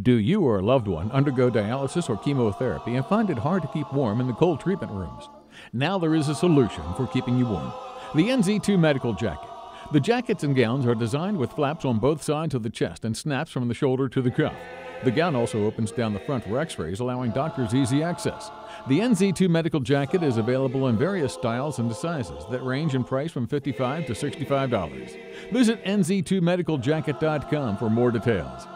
Do you or a loved one undergo dialysis or chemotherapy and find it hard to keep warm in the cold treatment rooms? Now there is a solution for keeping you warm the NZ2 Medical Jacket. The jackets and gowns are designed with flaps on both sides of the chest and snaps from the shoulder to the cuff. The gown also opens down the front for x rays, allowing doctors easy access. The NZ2 Medical Jacket is available in various styles and sizes that range in price from $55 to $65. Visit nz2medicaljacket.com for more details.